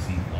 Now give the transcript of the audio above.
see.